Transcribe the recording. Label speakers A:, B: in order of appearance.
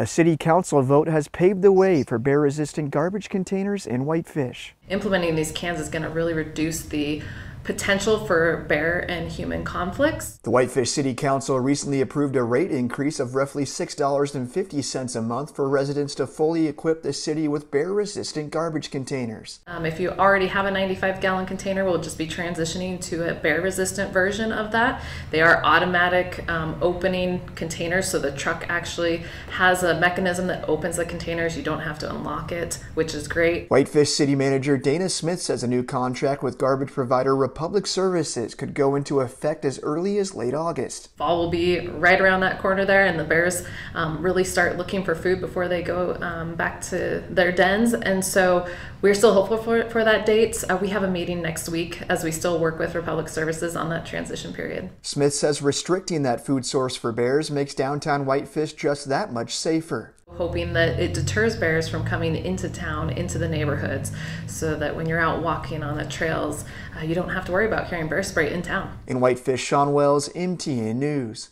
A: A city council vote has paved the way for bear resistant garbage containers in Whitefish.
B: Implementing these cans is going to really reduce the potential for bear and human conflicts.
A: The Whitefish City Council recently approved a rate increase of roughly $6.50 a month for residents to fully equip the city with bear resistant garbage containers.
B: Um, if you already have a 95 gallon container, we'll just be transitioning to a bear resistant version of that. They are automatic um, opening containers, so the truck actually has a mechanism that opens the containers. You don't have to unlock it, which is great.
A: Whitefish City Manager Dana Smith says a new contract with garbage provider Republic Services could go into effect as early as late August.
B: Fall will be right around that corner there, and the bears um, really start looking for food before they go um, back to their dens. And so we're still hopeful for, for that date. Uh, we have a meeting next week as we still work with Republic Services on that transition period.
A: Smith says restricting that food source for bears makes downtown Whitefish just that much safer
B: hoping that it deters bears from coming into town, into the neighborhoods, so that when you're out walking on the trails, uh, you don't have to worry about carrying bear spray in town.
A: In Whitefish, Sean Wells, MTN News.